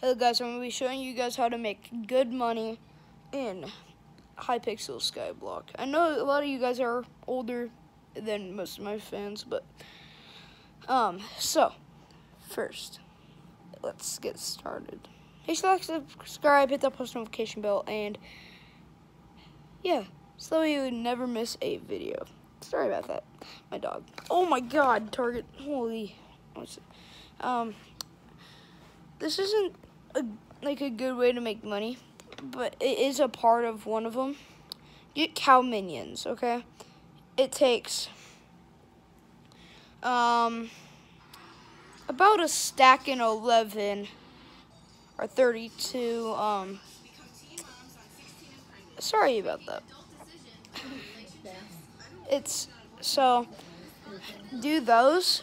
Hello guys, I'm going to be showing you guys how to make good money in Hypixel Skyblock. I know a lot of you guys are older than most of my fans, but um, so first, let's get started. Make sure to subscribe, hit that post notification bell, and yeah, so you would never miss a video. Sorry about that, my dog. Oh my God, Target! Holy. Um, this isn't a, like a good way to make money, but it is a part of one of them. Get cow minions, okay? It takes um about a stack in 11 or 32 um sorry about that it's so do those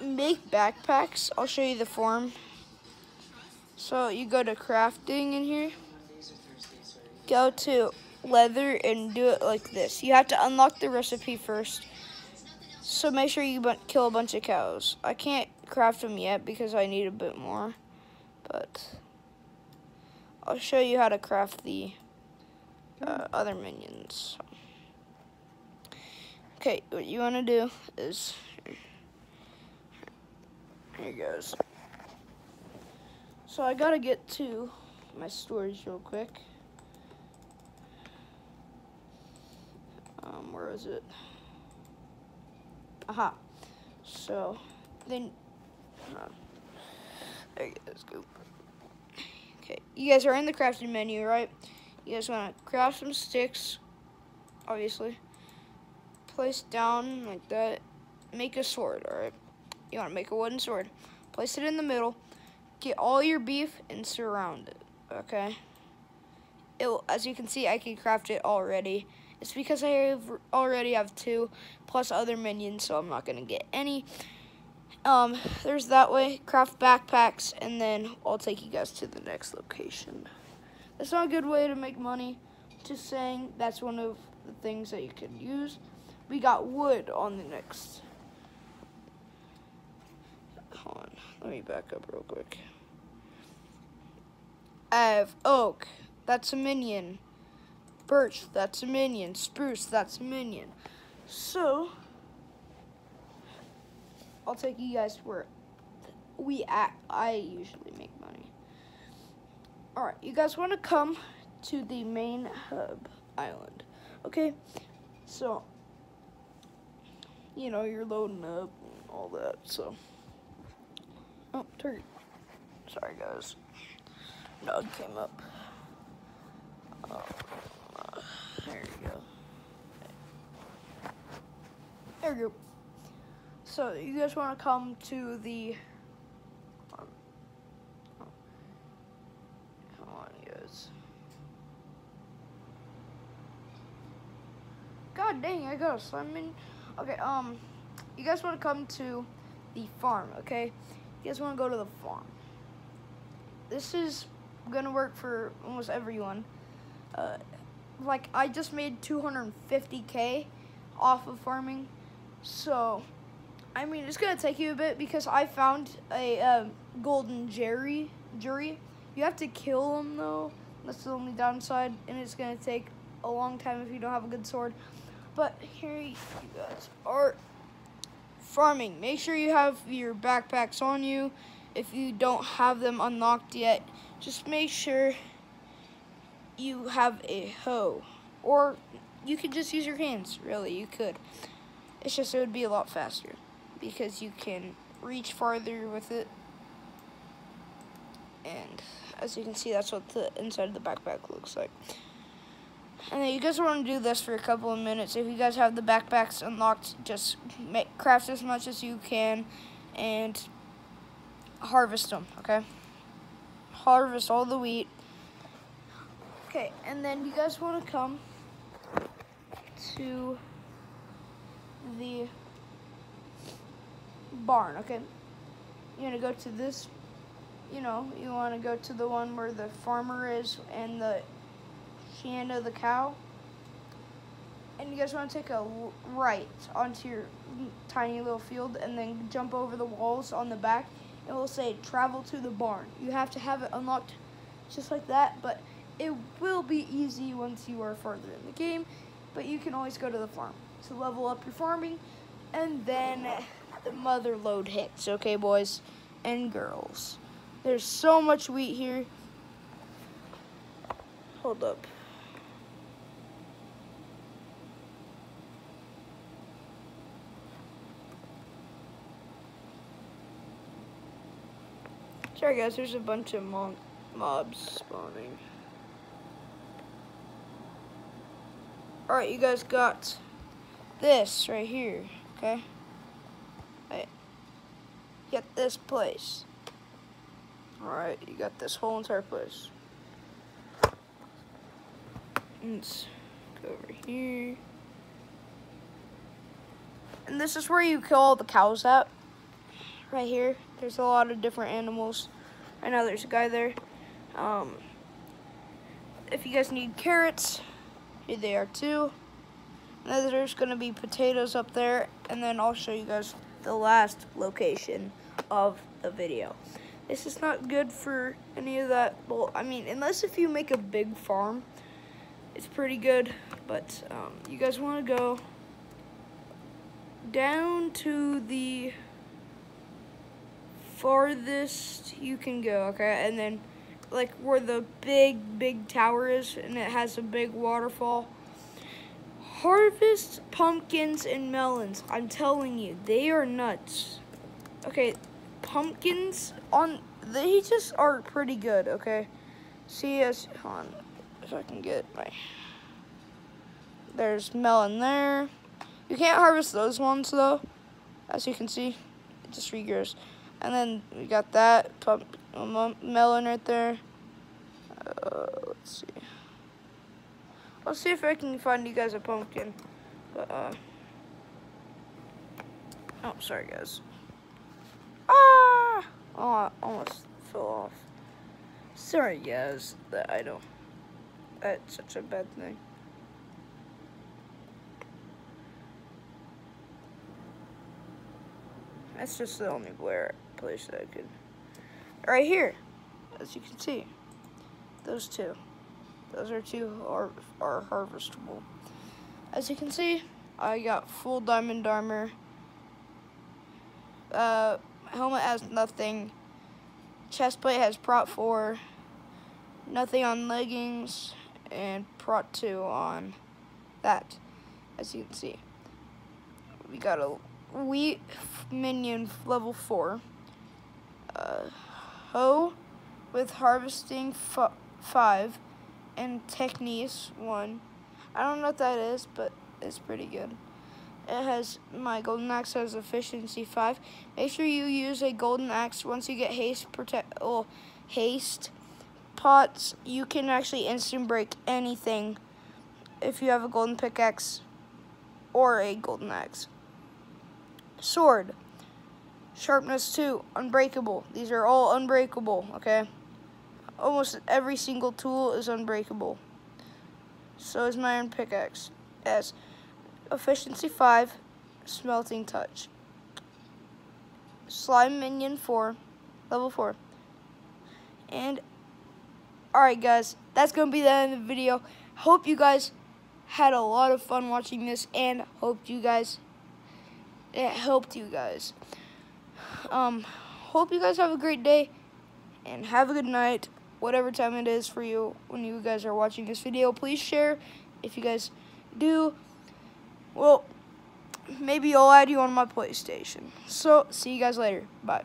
make backpacks i'll show you the form so you go to crafting in here, go to leather and do it like this. You have to unlock the recipe first. So make sure you kill a bunch of cows. I can't craft them yet because I need a bit more. But I'll show you how to craft the uh, other minions. Okay, what you want to do is, here goes. So I gotta get to my storage real quick. Um, where is it? Aha. So then, uh, there you go. Let's go. Okay, you guys are in the crafting menu, right? You guys want to craft some sticks, obviously. Place down like that. Make a sword, alright? You want to make a wooden sword. Place it in the middle get all your beef and surround it, okay? It as you can see, I can craft it already. It's because I have already have two, plus other minions, so I'm not going to get any. Um, there's that way, craft backpacks, and then I'll take you guys to the next location. That's not a good way to make money. Just saying, that's one of the things that you can use. We got wood on the next hold on. Let me back up real quick. I have oak. That's a minion. Birch. That's a minion. Spruce. That's a minion. So, I'll take you guys where we at. I usually make money. Alright, you guys want to come to the main hub island. Okay? So, you know, you're loading up and all that, so. Oh, turkey. Sorry, guys. Dog came up. Uh, there you go. There you go. So, you guys want to come to the... Um, oh, come on, guys. God dang, I got a slime in. Okay, um, you guys want to come to the farm, okay? you guys want to go to the farm. This is gonna work for almost everyone. Uh, like I just made 250k off of farming, so I mean it's gonna take you a bit because I found a uh, golden Jerry. Jury, you have to kill him though. That's the only downside, and it's gonna take a long time if you don't have a good sword. But here you guys are farming. Make sure you have your backpacks on you. If you don't have them unlocked yet, just make sure you have a hoe. Or you could just use your hands, really, you could. It's just it would be a lot faster because you can reach farther with it. And as you can see, that's what the inside of the backpack looks like. And then you guys want to do this for a couple of minutes. If you guys have the backpacks unlocked, just make, craft as much as you can and harvest them, okay? Harvest all the wheat. Okay, and then you guys want to come to the barn, okay? You're going to go to this, you know, you want to go to the one where the farmer is and the Shianda the cow. And you guys want to take a right onto your tiny little field and then jump over the walls on the back it will say travel to the barn. You have to have it unlocked just like that, but it will be easy once you are further in the game, but you can always go to the farm to level up your farming, and then the mother load hits, okay, boys and girls. There's so much wheat here. Hold up. Sorry guys, there's a bunch of mobs spawning. Alright, you guys got this right here, okay? Right. Get this place. Alright, you got this whole entire place. Let's go over here. And this is where you kill all the cows at. Right here. There's a lot of different animals. I know there's a guy there. Um, if you guys need carrots, here they are too. And there's to be potatoes up there. And then I'll show you guys the last location of the video. This is not good for any of that. Well, I mean, unless if you make a big farm, it's pretty good. But um, you guys want to go down to the farthest you can go, okay? And then like where the big, big tower is and it has a big waterfall. Harvest pumpkins and melons. I'm telling you, they are nuts. Okay, pumpkins on they just are pretty good, okay? See as on if I can get my there's melon there. You can't harvest those ones though, as you can see. It just regrows. And then we got that pump, melon right there. Uh, let's see. Let's see if I can find you guys a pumpkin. But, uh, oh, sorry guys. Ah! Oh, I almost fell off. Sorry guys that I don't, that's such a bad thing. That's just the only where place that I could. Right here, as you can see, those two. Those are two are, are harvestable. As you can see, I got full diamond armor. Uh, helmet has nothing. Chest plate has prot 4. Nothing on leggings. And prot 2 on that, as you can see. We got a wheat minion level 4 uh, hoe with harvesting five and techniques one. I don't know what that is, but it's pretty good. It has my golden axe has efficiency five. Make sure you use a golden axe once you get haste protect. Oh, haste pots. You can actually instant break anything if you have a golden pickaxe or a golden axe. Sword. Sharpness 2, unbreakable. These are all unbreakable, okay? Almost every single tool is unbreakable. So is my iron pickaxe. As efficiency 5, smelting touch. Slime minion 4, level 4. And, alright guys, that's going to be the end of the video. Hope you guys had a lot of fun watching this and hope you guys, it helped you guys. Um, hope you guys have a great day and have a good night, whatever time it is for you when you guys are watching this video. Please share if you guys do. Well, maybe I'll add you on my PlayStation. So, see you guys later. Bye.